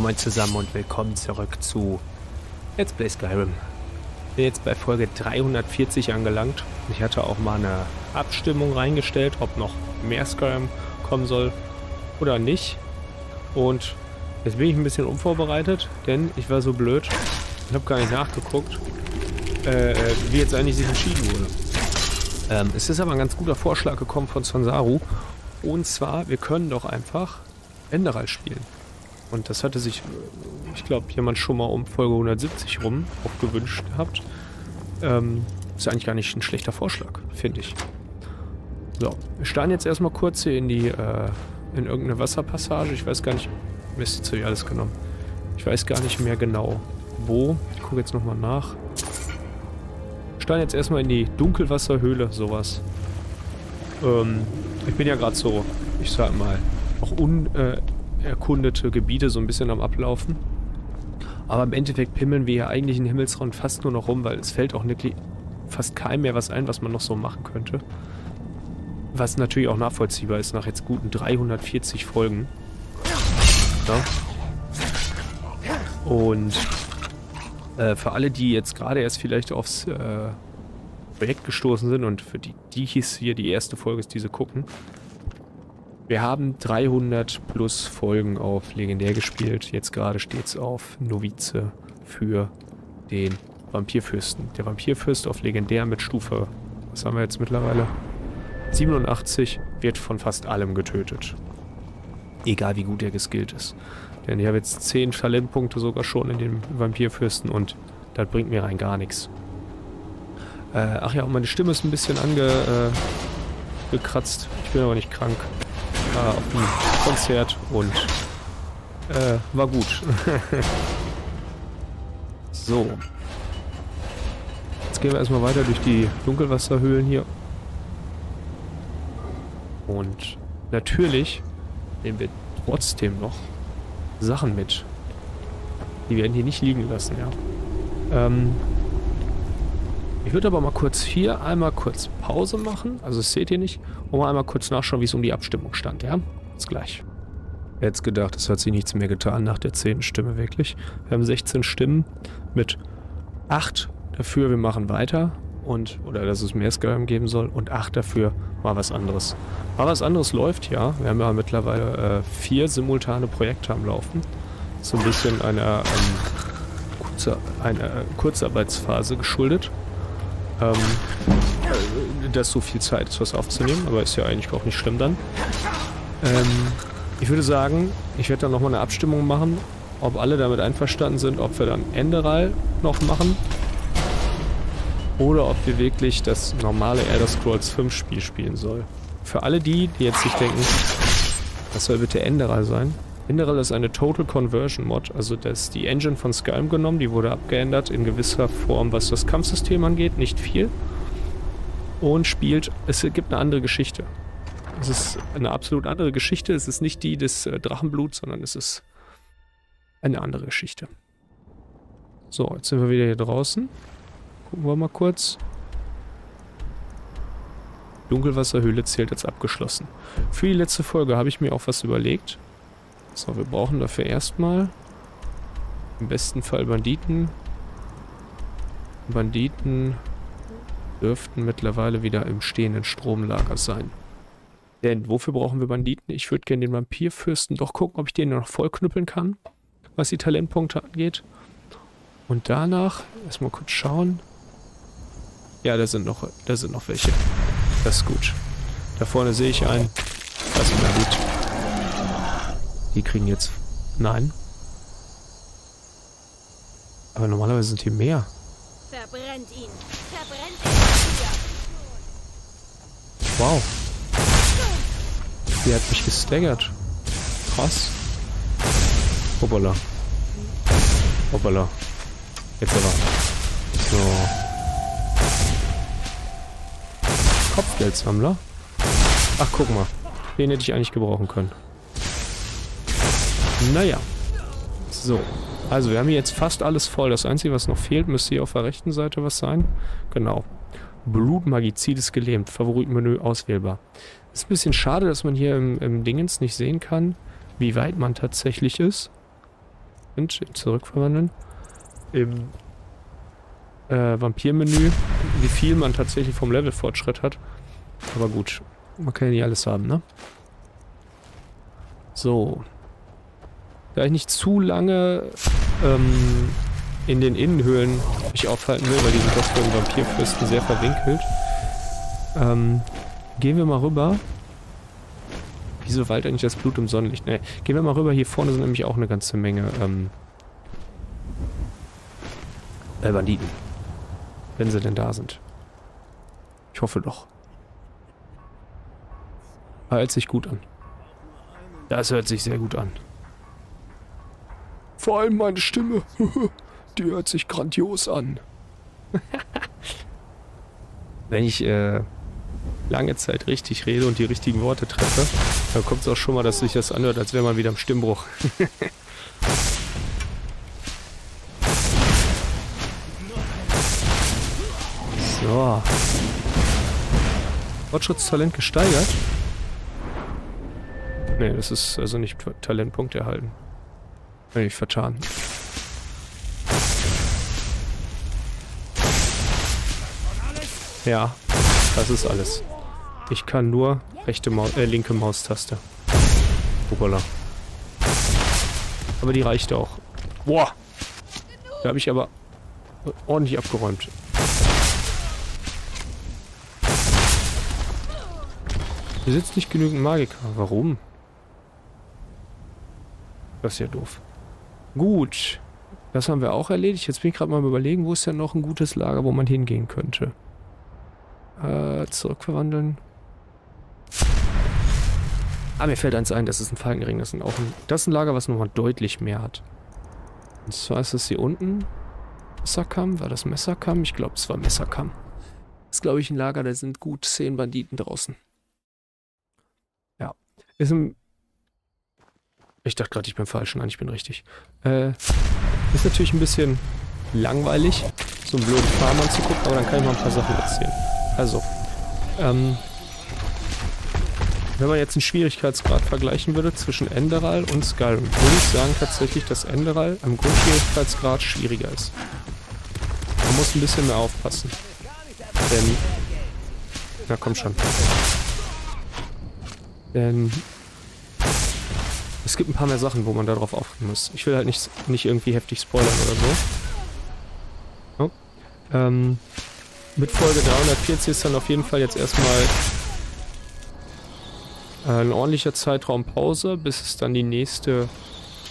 Moin zusammen und willkommen zurück zu Let's Play Skyrim. Bin jetzt bei Folge 340 angelangt. Ich hatte auch mal eine Abstimmung reingestellt, ob noch mehr Skyrim kommen soll oder nicht. Und jetzt bin ich ein bisschen unvorbereitet, denn ich war so blöd. Ich habe gar nicht nachgeguckt, äh, wie jetzt eigentlich sich entschieden wurde. Ähm, es ist aber ein ganz guter Vorschlag gekommen von Sonsaru. Und zwar, wir können doch einfach Enderal spielen. Und das hatte sich, ich glaube, jemand schon mal um Folge 170 rum auch gewünscht gehabt. Ähm, ist eigentlich gar nicht ein schlechter Vorschlag, finde ich. So, wir starten jetzt erstmal kurz hier in die, äh, in irgendeine Wasserpassage. Ich weiß gar nicht, Mist, jetzt habe ich alles genommen. Ich weiß gar nicht mehr genau, wo. Ich gucke jetzt nochmal nach. Wir starten jetzt erstmal in die Dunkelwasserhöhle, sowas. Ähm, ich bin ja gerade so, ich sag mal, auch un, äh, erkundete Gebiete so ein bisschen am Ablaufen. Aber im Endeffekt pimmeln wir ja eigentlich in Himmelsraum fast nur noch rum, weil es fällt auch wirklich fast keinem mehr was ein, was man noch so machen könnte. Was natürlich auch nachvollziehbar ist nach jetzt guten 340 Folgen. Ja. Und äh, für alle, die jetzt gerade erst vielleicht aufs äh, Projekt gestoßen sind und für die, die hier die erste Folge ist, diese gucken, wir haben 300 plus Folgen auf Legendär gespielt. Jetzt gerade steht es auf Novize für den Vampirfürsten. Der Vampirfürst auf Legendär mit Stufe, was haben wir jetzt mittlerweile? 87 wird von fast allem getötet. Egal wie gut er geskillt ist. Denn ich habe jetzt 10 Talentpunkte sogar schon in dem Vampirfürsten und das bringt mir rein gar nichts. Äh, ach ja, und meine Stimme ist ein bisschen angekratzt. Äh, ich bin aber nicht krank äh, auf dem Konzert und äh, war gut. so. Jetzt gehen wir erstmal weiter durch die Dunkelwasserhöhlen hier. Und natürlich nehmen wir trotzdem noch Sachen mit. Die werden hier nicht liegen lassen, ja. Ähm, ich würde aber mal kurz hier einmal kurz Pause machen. Also das seht ihr nicht. Und mal einmal kurz nachschauen, wie es um die Abstimmung stand, ja? Bis gleich. Jetzt gedacht, es hat sich nichts mehr getan nach der zehnten Stimme, wirklich. Wir haben 16 Stimmen mit 8 dafür, wir machen weiter. Und, oder dass es mehr Skyrim geben soll. Und 8 dafür, mal was anderes. Mal was anderes läuft, ja. Wir haben ja mittlerweile äh, vier simultane Projekte am Laufen. So ein bisschen einer, ähm, kurzer, einer Kurzarbeitsphase geschuldet ähm, dass so viel Zeit ist, was aufzunehmen, aber ist ja eigentlich auch nicht schlimm dann. Ähm, ich würde sagen, ich werde dann nochmal eine Abstimmung machen, ob alle damit einverstanden sind, ob wir dann Enderal noch machen oder ob wir wirklich das normale Elder Scrolls 5 Spiel spielen soll. Für alle die, die jetzt sich denken, das soll bitte Enderal sein, Mineral ist eine Total Conversion Mod, also das ist die Engine von Skyrim genommen, die wurde abgeändert in gewisser Form, was das Kampfsystem angeht, nicht viel. Und spielt, es gibt eine andere Geschichte. Es ist eine absolut andere Geschichte, es ist nicht die des äh, Drachenbluts, sondern es ist eine andere Geschichte. So, jetzt sind wir wieder hier draußen. Gucken wir mal kurz. Dunkelwasserhöhle zählt jetzt abgeschlossen. Für die letzte Folge habe ich mir auch was überlegt. So, wir brauchen dafür erstmal im besten Fall Banditen. Banditen dürften mittlerweile wieder im stehenden Stromlager sein. Denn wofür brauchen wir Banditen? Ich würde gerne den Vampirfürsten doch gucken, ob ich den noch vollknüppeln kann, was die Talentpunkte angeht. Und danach erstmal kurz schauen. Ja, da sind noch, da sind noch welche. Das ist gut. Da vorne sehe ich einen. Das ist mal gut. Die kriegen jetzt... Nein. Aber normalerweise sind hier mehr. Verbrennt ihn. Verbrennt ihn. Wow. Die hat mich gestaggert. Krass. Hoppala. Hoppala. Jetzt aber. So. Kopfgeldsammler. Ach, guck mal. Den hätte ich eigentlich gebrauchen können. Naja. So. Also, wir haben hier jetzt fast alles voll. Das Einzige, was noch fehlt, müsste hier auf der rechten Seite was sein. Genau. Blutmagizid ist gelähmt. Favoritenmenü auswählbar. Ist ein bisschen schade, dass man hier im, im Dingens nicht sehen kann, wie weit man tatsächlich ist. Und zurückverwandeln. Im äh, Vampirmenü, wie viel man tatsächlich vom Levelfortschritt hat. Aber gut, man kann ja nicht alles haben, ne? So. Da ich nicht zu lange ähm, in den Innenhöhlen mich aufhalten will, weil die sind doch für den Vampirfürsten sehr verwinkelt, ähm, gehen wir mal rüber. Wieso Wald eigentlich das Blut im Sonnenlicht? Ne, gehen wir mal rüber. Hier vorne sind nämlich auch eine ganze Menge ähm, äh, Banditen. Wenn sie denn da sind. Ich hoffe doch. Hört sich gut an. Das hört sich sehr gut an. Vor allem meine Stimme. Die hört sich grandios an. Wenn ich äh, lange Zeit richtig rede und die richtigen Worte treffe, dann kommt es auch schon mal, dass sich das anhört, als wäre man wieder im Stimmbruch. so. Fortschrittstalent gesteigert? Ne, das ist also nicht Talentpunkt erhalten. Bin ich vertan. Ja, das ist alles. Ich kann nur rechte Mau äh, linke Maustaste. Hoppala. Aber die reicht auch. Boah! Da habe ich aber ordentlich abgeräumt. Hier sitzt nicht genügend Magiker. Warum? Das ist ja doof. Gut. Das haben wir auch erledigt. Jetzt bin ich gerade mal überlegen, wo ist denn noch ein gutes Lager, wo man hingehen könnte. Äh, zurückverwandeln. Ah, mir fällt eins ein, das ist ein Falkenring. Das, sind auch ein, das ist ein Lager, was nochmal deutlich mehr hat. Und zwar ist es hier unten. Messerkamm? War das Messerkamm? Ich glaube, es war Messerkamm. Das ist, glaube ich, ein Lager, da sind gut zehn Banditen draußen. Ja. Ist ein ich dachte gerade, ich bin falsch. Nein, ich bin richtig. Äh, ist natürlich ein bisschen langweilig, so einen blöden Farm anzugucken, aber dann kann ich mal ein paar Sachen erzählen. Also, ähm, wenn man jetzt einen Schwierigkeitsgrad vergleichen würde zwischen Enderal und Skyrim, würde ich sagen tatsächlich, dass Enderal am Grundschwierigkeitsgrad schwieriger ist. Man muss ein bisschen mehr aufpassen. Denn... Na komm schon. Denn es gibt ein paar mehr Sachen, wo man darauf achten muss. Ich will halt nicht, nicht irgendwie heftig spoilern oder so. Oh. Ähm, mit Folge 340 ist dann auf jeden Fall jetzt erstmal äh, ein ordentlicher Zeitraum Pause, bis es dann die nächste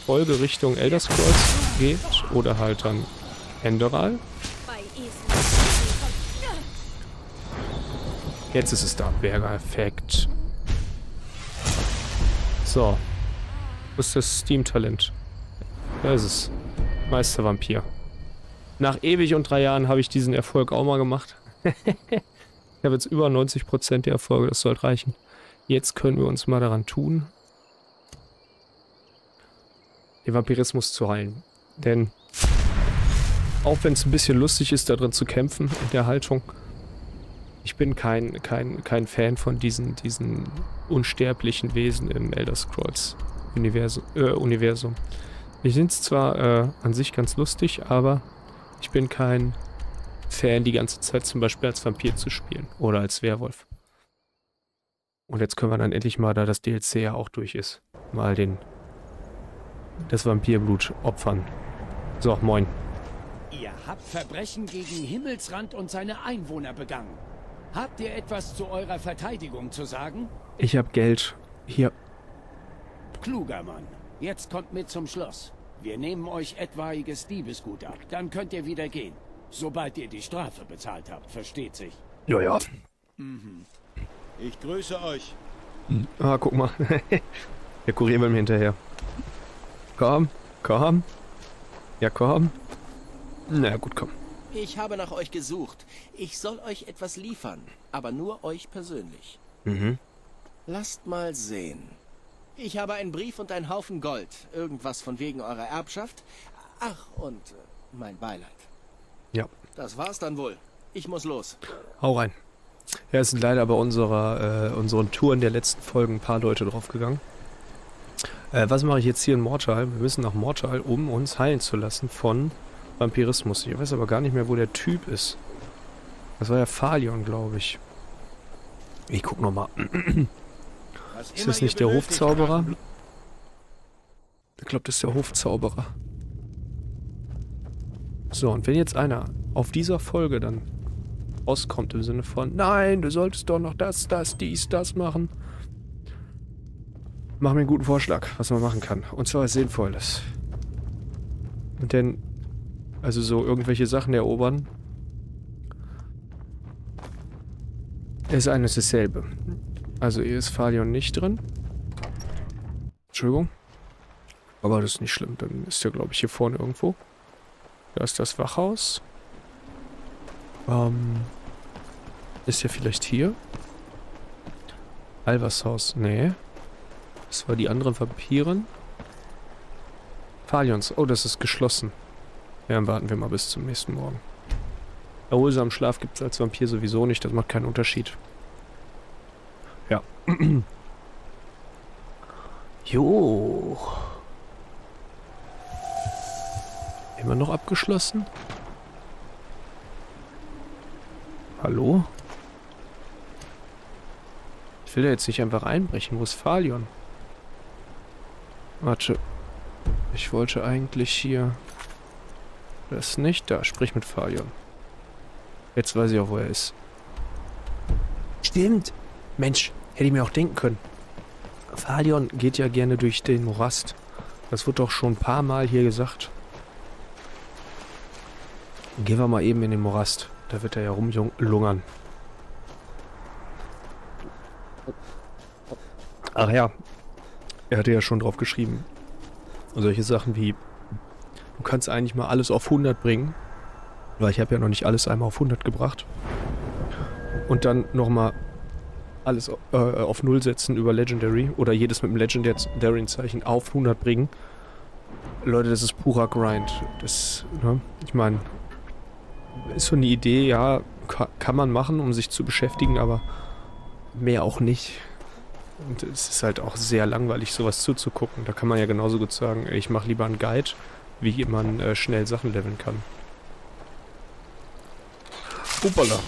Folge Richtung Elder Scrolls geht. Oder halt dann Enderal. Jetzt ist es da. Berger Effekt. So, wo ist das Steam-Talent? Da ist es. Meistervampir. Nach ewig und drei Jahren habe ich diesen Erfolg auch mal gemacht. ich habe jetzt über 90% der Erfolge, das sollte reichen. Jetzt können wir uns mal daran tun, den Vampirismus zu heilen. Denn auch wenn es ein bisschen lustig ist, darin zu kämpfen, in der Haltung, ich bin kein, kein, kein Fan von diesen, diesen unsterblichen Wesen im Elder Scrolls. Universum. Äh, Universum. Die sind zwar äh, an sich ganz lustig, aber ich bin kein Fan, die ganze Zeit zum Beispiel als Vampir zu spielen oder als Werwolf. Und jetzt können wir dann endlich mal, da das DLC ja auch durch ist, mal den das Vampirblut opfern. So, moin. Ihr habt Verbrechen gegen Himmelsrand und seine Einwohner begangen. Habt ihr etwas zu eurer Verteidigung zu sagen? Ich hab Geld. Hier, Kluger Mann. Jetzt kommt mit zum Schloss. Wir nehmen euch etwaiges Diebesgut ab. Dann könnt ihr wieder gehen. Sobald ihr die Strafe bezahlt habt, versteht sich. Ja, ja. Mhm. Ich grüße euch. Hm. Ah, guck mal. Der Kurier will mir hinterher. Komm, komm. Ja, komm. Na gut, komm. Ich habe nach euch gesucht. Ich soll euch etwas liefern, aber nur euch persönlich. Mhm. Lasst mal sehen. Ich habe einen Brief und einen Haufen Gold. Irgendwas von wegen eurer Erbschaft. Ach, und äh, mein Beileid. Ja. Das war's dann wohl. Ich muss los. Hau rein. Ja, es sind leider bei unserer, äh, unseren Touren der letzten Folgen ein paar Leute draufgegangen. Äh, was mache ich jetzt hier in Mortal? Wir müssen nach Mortal, um uns heilen zu lassen von Vampirismus. Ich weiß aber gar nicht mehr, wo der Typ ist. Das war ja Phalion, glaube ich. Ich guck nochmal. Ist das nicht der Hofzauberer? Ich glaube, das ist der Hofzauberer. So, und wenn jetzt einer auf dieser Folge dann rauskommt im Sinne von, nein, du solltest doch noch das, das, dies, das machen. Mach mir einen guten Vorschlag, was man machen kann. Und zwar was Sinnvolles. Und denn, also so irgendwelche Sachen erobern, ist eines dasselbe. Also hier ist Phalion nicht drin. Entschuldigung. Aber das ist nicht schlimm, dann ist der glaube ich hier vorne irgendwo. Da ist das Wachhaus. Ähm, ist ja vielleicht hier? Alvas Nee. Das war die andere Vampirin. Phalions. Oh, das ist geschlossen. Ja, dann warten wir mal bis zum nächsten Morgen. Erholsamen Schlaf gibt es als Vampir sowieso nicht. Das macht keinen Unterschied. Jo. Immer noch abgeschlossen? Hallo? Ich will da jetzt nicht einfach einbrechen. Wo ist Phalion? Warte. Ich wollte eigentlich hier... Das nicht da. Sprich mit Phalion. Jetzt weiß ich auch, wo er ist. Stimmt. Mensch, hätte ich mir auch denken können. Phalion geht ja gerne durch den Morast. Das wird doch schon ein paar Mal hier gesagt. Gehen wir mal eben in den Morast. Da wird er ja rumlungern. Ach ja, er hatte ja schon drauf geschrieben. Solche Sachen wie, du kannst eigentlich mal alles auf 100 bringen. Weil ich habe ja noch nicht alles einmal auf 100 gebracht. Und dann nochmal alles äh, auf 0 setzen über Legendary. Oder jedes mit dem Legendary-Zeichen auf 100 bringen. Leute, das ist purer Grind. Das, ne? Ich meine, ist so eine Idee, ja, kann man machen, um sich zu beschäftigen, aber mehr auch nicht. Und es ist halt auch sehr langweilig, sowas zuzugucken. Da kann man ja genauso gut sagen, ich mache lieber einen Guide, wie man äh, schnell Sachen leveln kann. Uppala.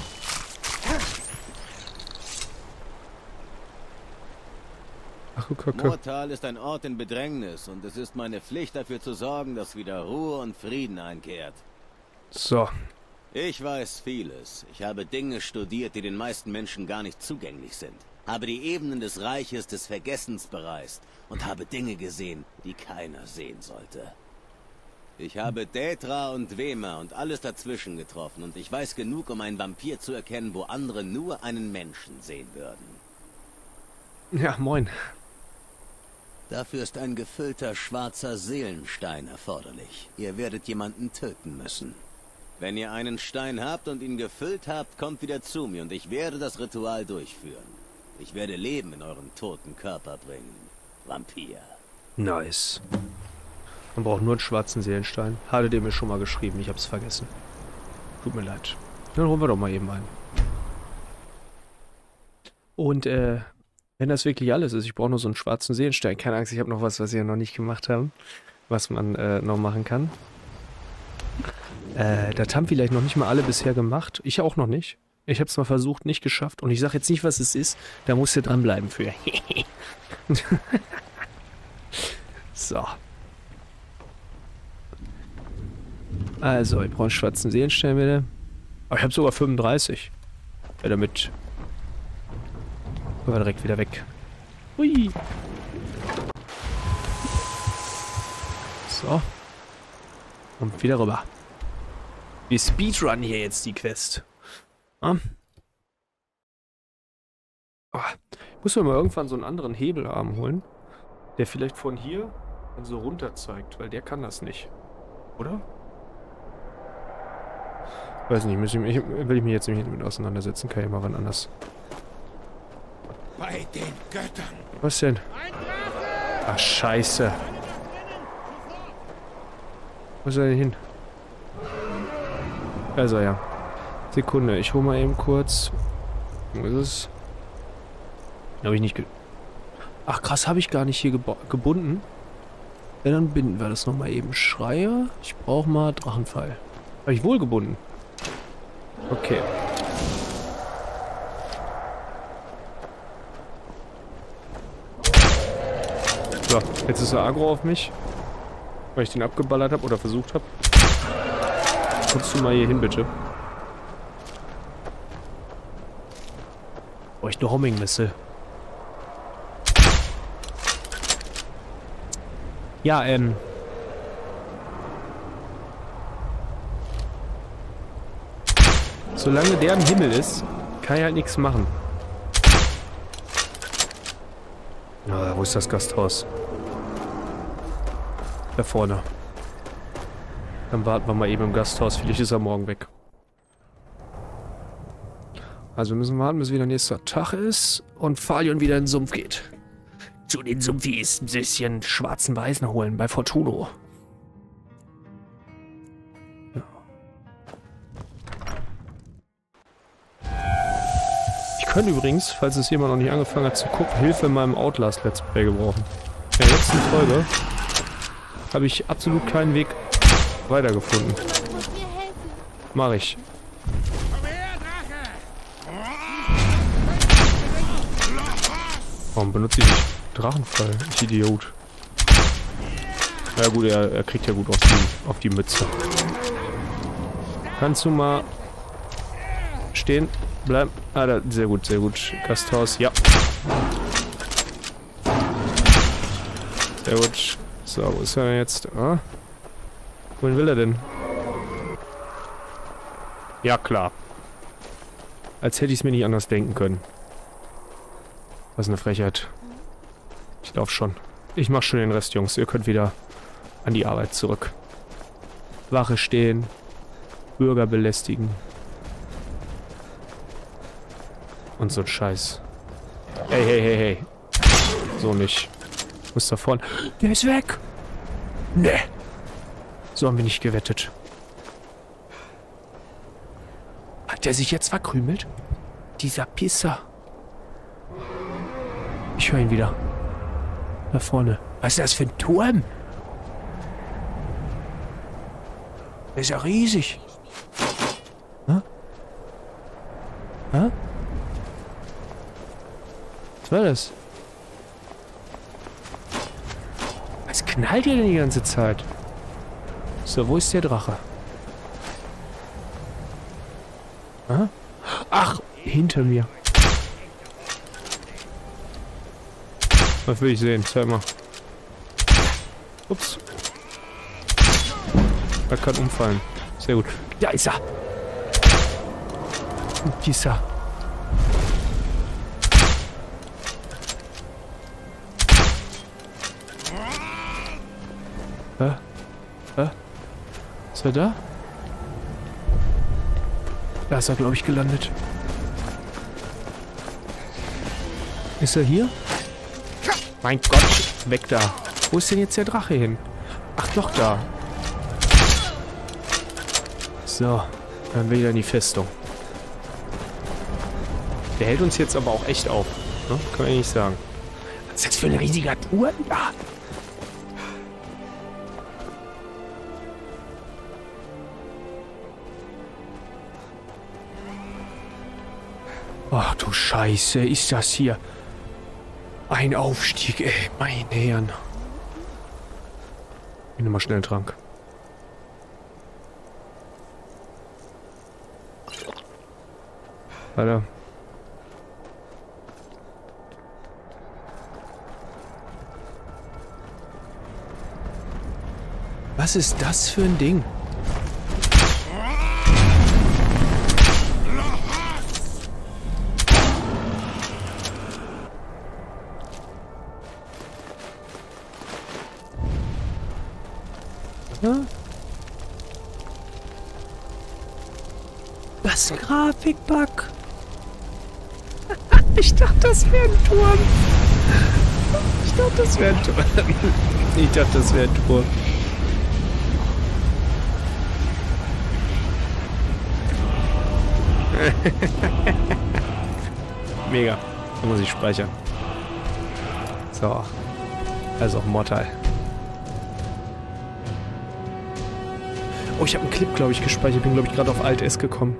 Ach, Kacke. Mortal ist ein Ort in Bedrängnis und es ist meine Pflicht dafür zu sorgen, dass wieder Ruhe und Frieden einkehrt. So. Ich weiß vieles. Ich habe Dinge studiert, die den meisten Menschen gar nicht zugänglich sind habe die Ebenen des Reiches des Vergessens bereist und habe Dinge gesehen, die keiner sehen sollte. Ich habe Dätra und Wema und alles dazwischen getroffen und ich weiß genug, um einen Vampir zu erkennen, wo andere nur einen Menschen sehen würden. Ja, moin. Dafür ist ein gefüllter schwarzer Seelenstein erforderlich. Ihr werdet jemanden töten müssen. Wenn ihr einen Stein habt und ihn gefüllt habt, kommt wieder zu mir und ich werde das Ritual durchführen. Ich werde Leben in euren toten Körper bringen. Vampir. Nice. Man braucht nur einen schwarzen Seelenstein. Hattet ihr mir schon mal geschrieben, ich hab's vergessen. Tut mir leid. Dann holen wir doch mal eben einen. Und, äh, wenn das wirklich alles ist, ich brauche nur so einen schwarzen Seelenstein. Keine Angst, ich habe noch was, was wir noch nicht gemacht haben. Was man äh, noch machen kann. Äh, das haben vielleicht noch nicht mal alle bisher gemacht. Ich auch noch nicht. Ich habe es mal versucht, nicht geschafft. Und ich sage jetzt nicht, was es ist. Da musst du dranbleiben für. so. Also, ich brauche einen schwarzen Seelenstein bitte. Aber ich habe sogar 35. Ja, damit... Können wir direkt wieder weg. Hui. So. Und wieder rüber. Wir speedrun hier jetzt die Quest. Ah. Oh, muss mir mal irgendwann so einen anderen Hebelarm holen, der vielleicht von hier so runter zeigt, weil der kann das nicht. Oder? Weiß nicht, ich, ich, will ich mich jetzt nicht mit auseinandersetzen, kann ich mal wann anders. Bei den Göttern. Was denn? Ach, scheiße. Wo ist er denn hin? Also ja. Sekunde, ich hole mal eben kurz. Wo ist es? Habe ich nicht ge Ach krass, habe ich gar nicht hier gebunden. Ja, dann binden wir das nochmal eben. Schreier. Ich brauche mal Drachenfall. Habe ich wohl gebunden. Okay. So, jetzt ist er aggro auf mich. Weil ich den abgeballert habe oder versucht habe. Kommst du mal hier hin, bitte? Brauche ich eine Homing-Missile. Ja, ähm. Solange der im Himmel ist, kann ich halt nichts machen. Na, wo ist das Gasthaus? Da vorne. Dann warten wir mal eben im Gasthaus. Vielleicht ist er morgen weg. Also wir müssen warten, bis wieder nächster Tag ist und Falion wieder in den Sumpf geht. Zu den Sumpfis ein bisschen schwarzen Weißen holen bei Fortuno. Ja. Ich könnte übrigens, falls es jemand noch nicht angefangen hat zu gucken, Hilfe in meinem Outlast Let's Play gebrauchen. In der letzten Folge habe ich absolut keinen Weg weitergefunden. Mach ich. Warum benutze ich Drachenfall? Ich Idiot. Ja gut, er, er kriegt ja gut auf die, auf die Mütze. Kannst du mal stehen bleiben? Ah, da, sehr gut, sehr gut. Gasthaus, ja. Sehr gut. So, wo ist er denn jetzt? Ah? Wohin will er denn? Ja, klar. Als hätte ich es mir nicht anders denken können. Was eine Frechheit. Ich lauf schon. Ich mach schon den Rest, Jungs. Ihr könnt wieder an die Arbeit zurück. Wache stehen. Bürger belästigen. Und so ein Scheiß. Hey, hey, hey, hey. So nicht. Muss da vorne. Der ist weg. Nee. So haben wir nicht gewettet. Hat der sich jetzt verkrümelt? Dieser Pisser. Ich höre ihn wieder. Da vorne. Was ist das für ein Turm? Der ist ja riesig. Hä? Hä? Was war das? Was knallt hier denn die ganze Zeit? So, wo ist der Drache? Hä? Ach, hinter mir. Was will ich sehen? Zeig mal. Ups. Er kann umfallen. Sehr gut. Da ist er. Dieser. Hä? Hä? Ist er da? Da ist er, glaube ich, gelandet. Ist er hier? Mein Gott, weg da. Wo ist denn jetzt der Drache hin? Ach, doch da. So, dann wieder in die Festung. Der hält uns jetzt aber auch echt auf. Ne? Kann man nicht sagen. Was ist das für ein riesiger Turm da? Ach du Scheiße, ist das hier ein Aufstieg, ey, meine Herren. Ich nehme mal schnell einen Trank. Weiter. Was ist das für ein Ding? Grafikbug? Ich dachte, das wäre ein Turm. Ich dachte, das wäre ein Turm. Ich dachte, das wäre ein Turm. Mega. Da muss ich speichern. So. Also Mortal. Oh, ich habe einen Clip, glaube ich, gespeichert. Bin, glaube ich, gerade auf Alt S gekommen.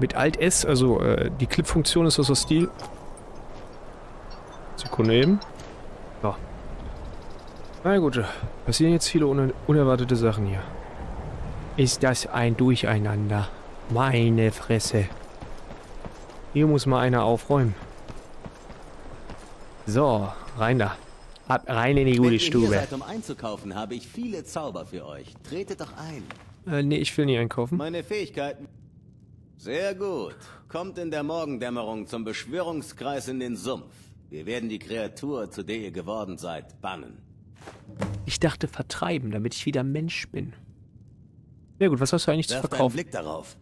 Mit Alt S, also äh, die Clip-Funktion ist aus der Stil. Sekunde eben. Ja. Na gut, passieren jetzt viele uner unerwartete Sachen hier. Ist das ein Durcheinander? Meine Fresse. Hier muss mal einer aufräumen. So, rein da. Ab rein in die gute Wenn ihr Stube. hier seid, um einzukaufen, habe ich viele Zauber für euch. Tretet doch ein. Äh, nee, ich will nie einkaufen. Meine Fähigkeiten... Sehr gut. Kommt in der Morgendämmerung zum Beschwörungskreis in den Sumpf. Wir werden die Kreatur, zu der ihr geworden seid, bannen. Ich dachte vertreiben, damit ich wieder Mensch bin. Ja gut, was hast du eigentlich zu Werft einen verkaufen? Blick darauf.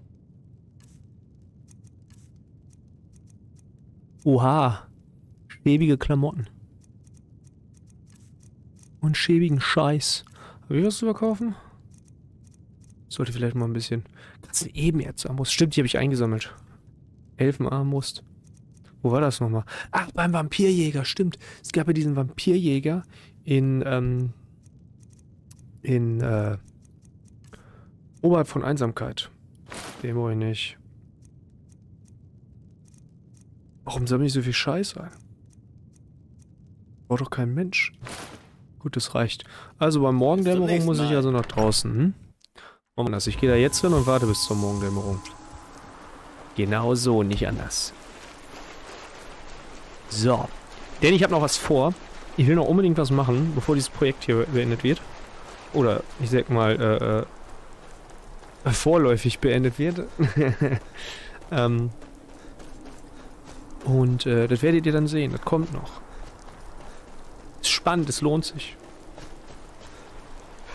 Oha. Schäbige Klamotten. Und schäbigen Scheiß. Hab ich was zu verkaufen? Sollte vielleicht mal ein bisschen... Ganzen Ebenerzarmbrust. Stimmt, die habe ich eingesammelt. Elfenarmbrust. Wo war das nochmal? Ach, beim Vampirjäger, stimmt. Es gab ja diesen Vampirjäger in, ähm, in, äh, oberhalb von Einsamkeit. Den wollte ich nicht. Warum sammle ich so viel Scheiß ein? War doch kein Mensch. Gut, das reicht. Also bei Morgendämmerung muss ich also nach draußen. Hm? Machen wir. Ich gehe da jetzt hin und warte bis zur Morgendämmerung. Genau so, nicht anders. So. Denn ich habe noch was vor. Ich will noch unbedingt was machen, bevor dieses Projekt hier beendet wird. Oder ich sag mal, äh, äh, vorläufig beendet wird. ähm, und äh, das werdet ihr dann sehen. Das kommt noch. Ist spannend, es lohnt sich.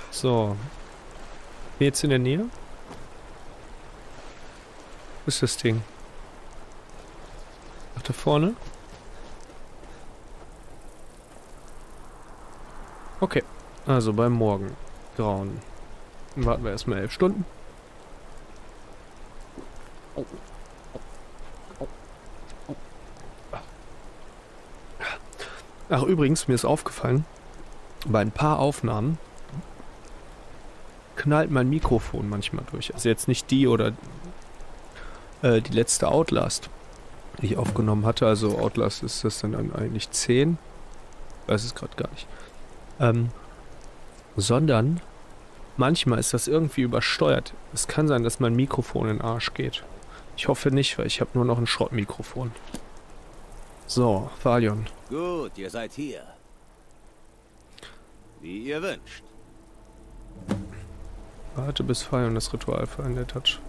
So. Bin jetzt in der Nähe. Wo ist das Ding? Ach, da vorne? Okay. Also beim Morgengrauen. Dann warten wir erstmal elf Stunden. Ach, übrigens, mir ist aufgefallen, bei ein paar Aufnahmen knallt mein Mikrofon manchmal durch. Also jetzt nicht die oder äh, die letzte Outlast, die ich aufgenommen hatte. Also Outlast ist das dann eigentlich 10. Weiß es gerade gar nicht. Ähm, sondern manchmal ist das irgendwie übersteuert. Es kann sein, dass mein Mikrofon in den Arsch geht. Ich hoffe nicht, weil ich habe nur noch ein Schrottmikrofon. So, Valion. Gut, ihr seid hier. Wie ihr wünscht. Warte, bis Valion das Ritual verändert hat.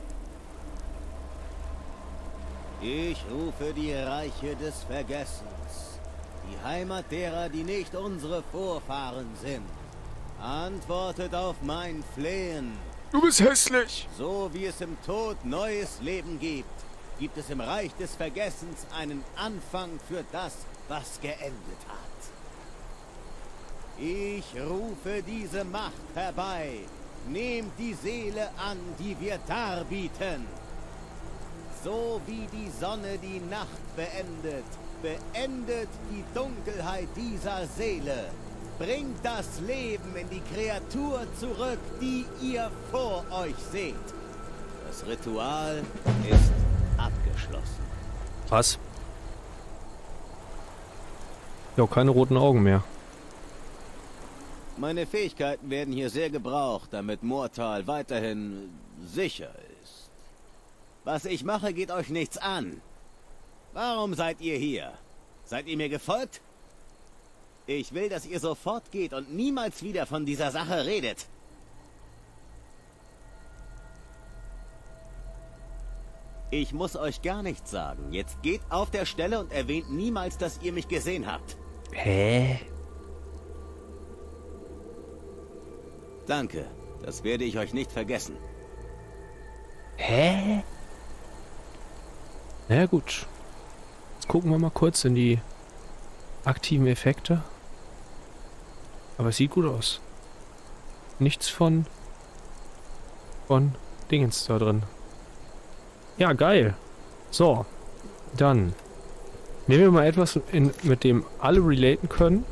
Ich rufe die Reiche des Vergessens. Die Heimat derer, die nicht unsere Vorfahren sind. Antwortet auf mein Flehen. Du bist hässlich! So wie es im Tod neues Leben gibt, gibt es im Reich des Vergessens einen Anfang für das, was geendet hat. Ich rufe diese Macht herbei. Nehmt die Seele an, die wir darbieten. So wie die Sonne die Nacht beendet, beendet die Dunkelheit dieser Seele. Bringt das Leben in die Kreatur zurück, die ihr vor euch seht. Das Ritual ist abgeschlossen. Was? Ja, keine roten Augen mehr. Meine Fähigkeiten werden hier sehr gebraucht, damit Moortal weiterhin sicher ist. Was ich mache, geht euch nichts an. Warum seid ihr hier? Seid ihr mir gefolgt? Ich will, dass ihr sofort geht und niemals wieder von dieser Sache redet. Ich muss euch gar nichts sagen. Jetzt geht auf der Stelle und erwähnt niemals, dass ihr mich gesehen habt. Hä? Danke. Das werde ich euch nicht vergessen. Hä? Na ja, gut. Jetzt gucken wir mal kurz in die aktiven Effekte. Aber es sieht gut aus. Nichts von von Dingens da drin. Ja, geil. So, dann nehmen wir mal etwas, in, mit dem alle relaten können.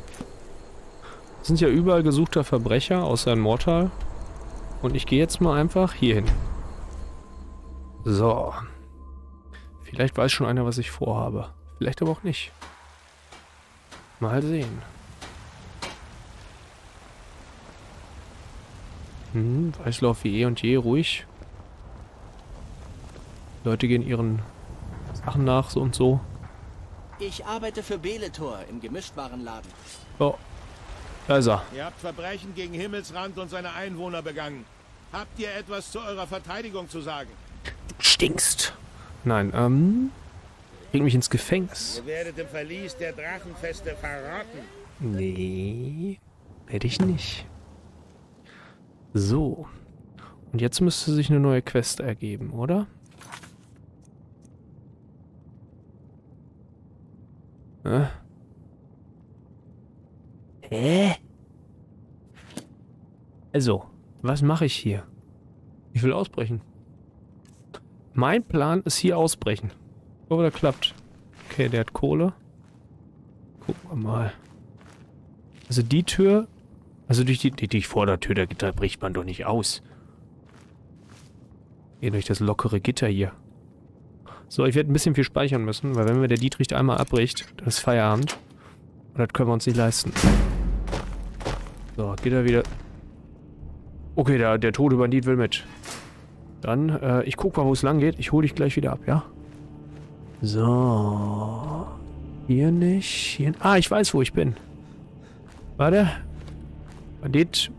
Sind ja überall gesuchter Verbrecher, außer in Mortal. Und ich gehe jetzt mal einfach hier hin. So. Vielleicht weiß schon einer, was ich vorhabe. Vielleicht aber auch nicht. Mal sehen. Hm, Weißlauf wie eh und je, ruhig. Leute gehen ihren Sachen nach, so und so. Ich arbeite für Beletor im Gemischtwarenladen. Oh, da ist er. Ihr habt Verbrechen gegen Himmelsrand und seine Einwohner begangen. Habt ihr etwas zu eurer Verteidigung zu sagen? Du stinkst. Nein, ähm... Bring mich ins Gefängnis. Ihr werdet im Verlies der Drachenfeste verrotten. Nee, werde ich nicht. So. Und jetzt müsste sich eine neue Quest ergeben, oder? Äh? Also, was mache ich hier? Ich will ausbrechen. Mein Plan ist hier ausbrechen. Oh, der klappt. Okay, der hat Kohle. Gucken wir mal. Also die Tür... Also durch die, die, die Vordertür, da, da bricht man doch nicht aus. Hier durch das lockere Gitter hier. So, ich werde ein bisschen viel speichern müssen, weil wenn mir der Dietrich einmal abbricht, dann ist Feierabend. Und das können wir uns nicht leisten. So, geht er wieder... Okay, der, der tote Bandit will mit. Dann, äh, ich guck mal, wo es lang geht. Ich hole dich gleich wieder ab, ja? So. Hier nicht. Hier... Ah, ich weiß, wo ich bin. Warte. Bandit.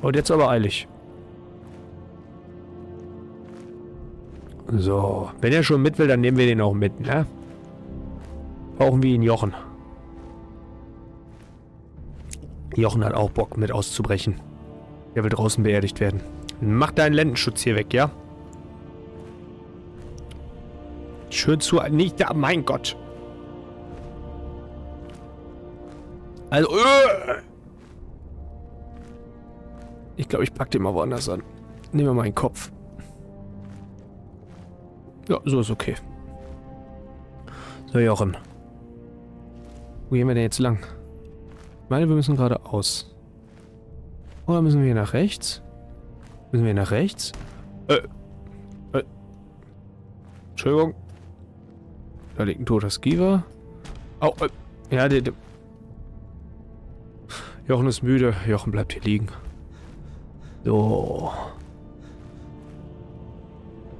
Und jetzt aber eilig. So. Wenn er schon mit will, dann nehmen wir den auch mit, ne? Brauchen wir ihn Jochen. Jochen hat auch Bock, mit auszubrechen. Der will draußen beerdigt werden. Mach deinen Lendenschutz hier weg, ja? Schön zu... Nicht da... Mein Gott. Also... Äh. Ich glaube, ich packe den mal woanders an. Nehmen wir mal einen Kopf. Ja, so ist okay. So, Jochen. Wo gehen wir denn jetzt lang? Ich meine, wir müssen geradeaus. Oder müssen wir nach rechts? Müssen wir nach rechts? Äh. äh. Entschuldigung. Da liegt ein toter Skiver. Au, äh. Ja, der, der... Jochen ist müde. Jochen bleibt hier liegen. So.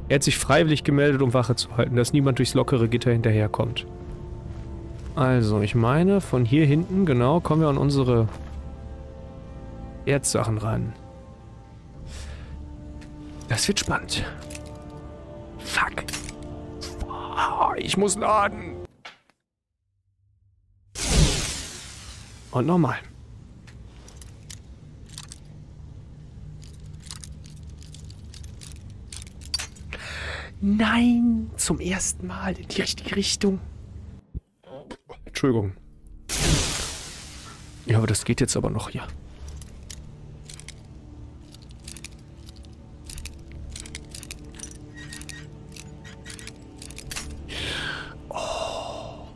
Er hat sich freiwillig gemeldet, um Wache zu halten, dass niemand durchs lockere Gitter hinterherkommt. Also, ich meine, von hier hinten, genau, kommen wir an unsere Erzsachen ran. Das wird spannend. Fuck. Ich muss laden. Und nochmal. Nein, zum ersten Mal in die richtige Richtung. Entschuldigung. Ja, aber das geht jetzt aber noch hier. Oh.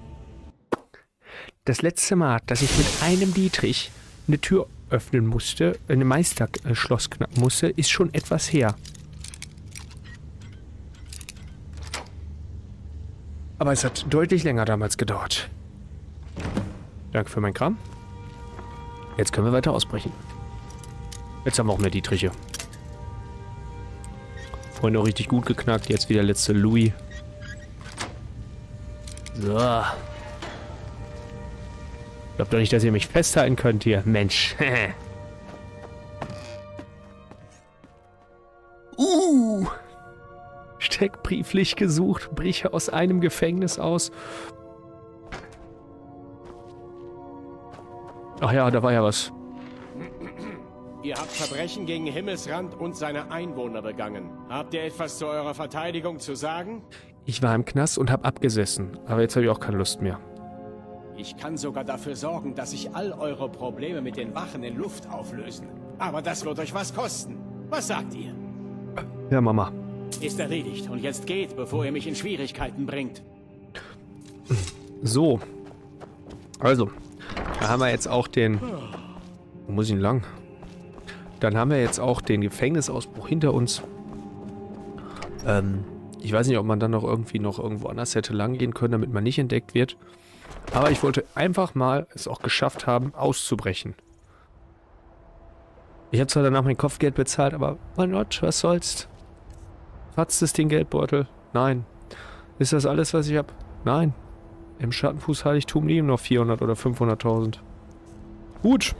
Das letzte Mal, dass ich mit einem Dietrich eine Tür öffnen musste, eine Meisterschloss knacken musste, ist schon etwas her. Aber es hat deutlich länger damals gedauert. Danke für mein Kram. Jetzt können wir weiter ausbrechen. Jetzt haben wir auch mehr Dietriche. Vorhin noch richtig gut geknackt, jetzt wieder letzte Louis. So. Glaubt doch nicht, dass ihr mich festhalten könnt hier. Mensch. uh. Steckbrieflich gesucht, breche aus einem Gefängnis aus. Ach ja, da war ja was. Ihr habt Verbrechen gegen Himmelsrand und seine Einwohner begangen. Habt ihr etwas zu eurer Verteidigung zu sagen? Ich war im Knast und hab abgesessen, aber jetzt habe ich auch keine Lust mehr. Ich kann sogar dafür sorgen, dass sich all eure Probleme mit den Wachen in Luft auflösen. Aber das wird euch was kosten. Was sagt ihr? Ja, Mama. Ist erledigt und jetzt geht, bevor ihr mich in Schwierigkeiten bringt. So. Also, Da haben wir jetzt auch den... Wo muss ich ihn lang? Dann haben wir jetzt auch den Gefängnisausbruch hinter uns. Ähm, ich weiß nicht, ob man dann noch irgendwie noch irgendwo anders hätte lang gehen können, damit man nicht entdeckt wird. Aber ich wollte einfach mal es auch geschafft haben, auszubrechen. Ich habe zwar danach mein Kopfgeld bezahlt, aber mein Gott, was soll's? Hat's es den Geldbeutel? Nein. Ist das alles, was ich habe? Nein. Im Schattenfußheiligtum liegen noch 400 oder 500.000. Gut.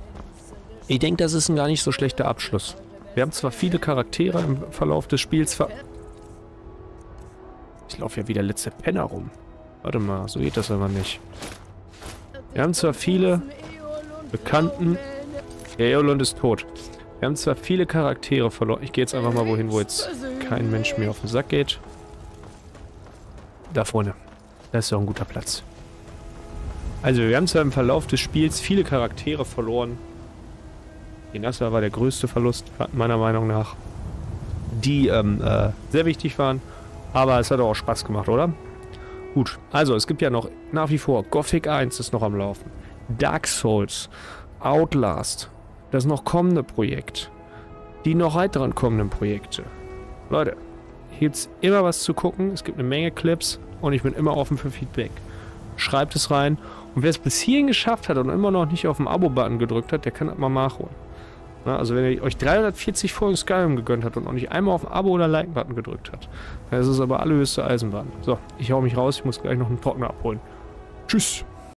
Ich denke, das ist ein gar nicht so schlechter Abschluss. Wir haben zwar viele Charaktere im Verlauf des Spiels ver... Ich laufe ja wie der letzte Penner rum. Warte mal, so geht das aber nicht. Wir haben zwar viele Bekannten... Eolund ist tot. Wir haben zwar viele Charaktere verloren. Ich gehe jetzt einfach mal wohin, wo jetzt kein Mensch mehr auf den Sack geht. Da vorne. Das ist doch ein guter Platz. Also, wir haben zwar im Verlauf des Spiels viele Charaktere verloren. Die Nasser war der größte Verlust, meiner Meinung nach. Die ähm, äh, sehr wichtig waren. Aber es hat auch Spaß gemacht, oder? Gut, also es gibt ja noch nach wie vor Gothic 1 ist noch am Laufen. Dark Souls, Outlast, das noch kommende Projekt, die noch weiteren kommenden Projekte. Leute, hier gibt es immer was zu gucken, es gibt eine Menge Clips und ich bin immer offen für Feedback. Schreibt es rein und wer es bis hierhin geschafft hat und immer noch nicht auf den Abo-Button gedrückt hat, der kann das mal nachholen. Na, also wenn ihr euch 340 Folgen Skyrim gegönnt habt und noch nicht einmal auf den Abo- oder Like-Button gedrückt hat, dann ist es aber allerhöchste Eisenbahn. So, ich hau mich raus, ich muss gleich noch einen Trockner abholen. Tschüss!